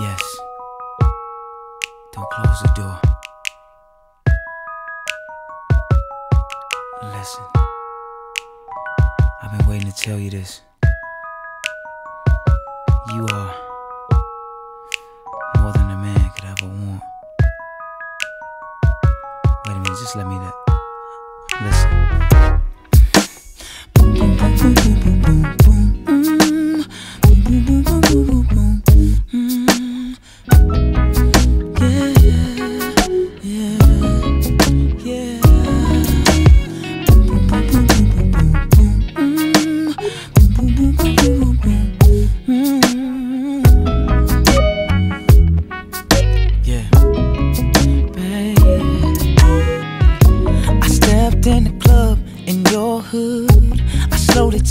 Yes. Don't close the door. Listen. I've been waiting to tell you this. You are more than a man could ever want. Wait a minute, just let me that. Listen. Boom, boom, boom, boom, boom, boom, boom, boom. Mm. Boom, boom, boom, boom,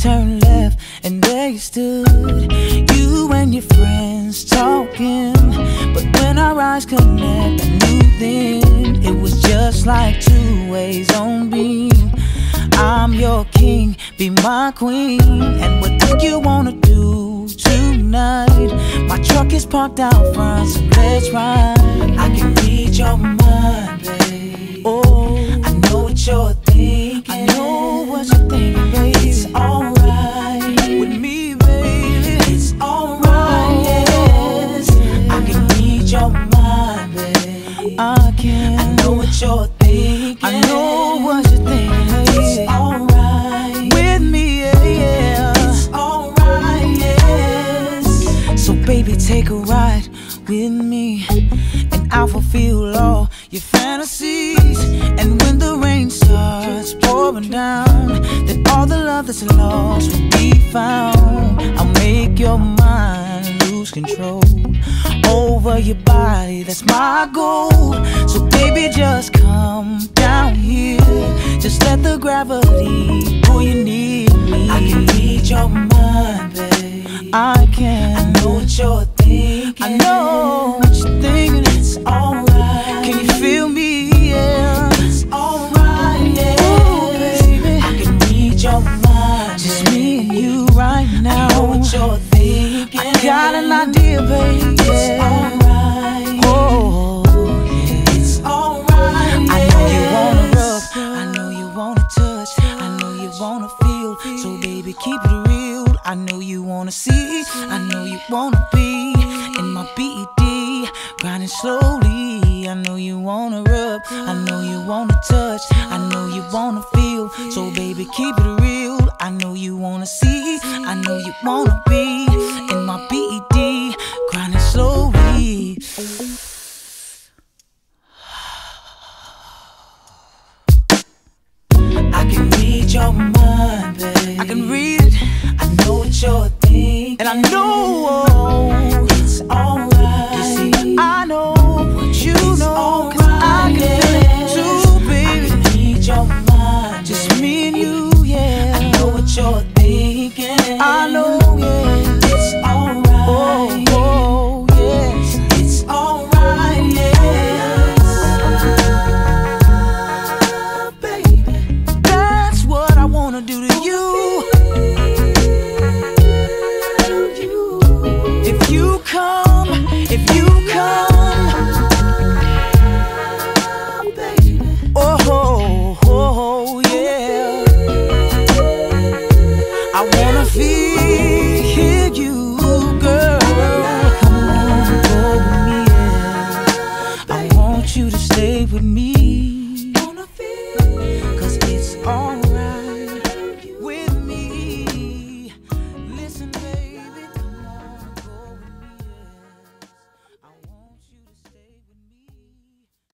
turned left, and there you stood. You and your friends talking. But when our eyes connect, I knew then it was just like two ways on beam. I'm your king, be my queen. And whatever you wanna do tonight, my truck is parked out front, so let's ride. I can read your mind, baby, take a ride with me, and I'll fulfill all your fantasies. And when the rain starts pouring down, then all the love that's lost will be found. I'll make your mind lose control over your body. That's my goal. So baby, just come down here. Just let the gravity pull you near me. I can read your mind, you're thinking. I got an idea, baby. It's alright. Oh, yeah. It's alright. I know you wanna rub. I know you wanna touch. I know you wanna feel. So baby, keep it real. I know you wanna see. I know you wanna be in my BED, grinding slowly. I know you wanna rub. I know you wanna touch. I know you wanna feel. So baby, keep it real. I know you wanna see. I know you wanna be in my BED, grinding slowly. I can read your mind, babe. I can read it. I know what you're thinking. And I know it's alright. I know what you know. Cause I can it too, baby. I can read your mind. Just me you, girl. Come on and go with me. I want you to stay with me. Gonna feel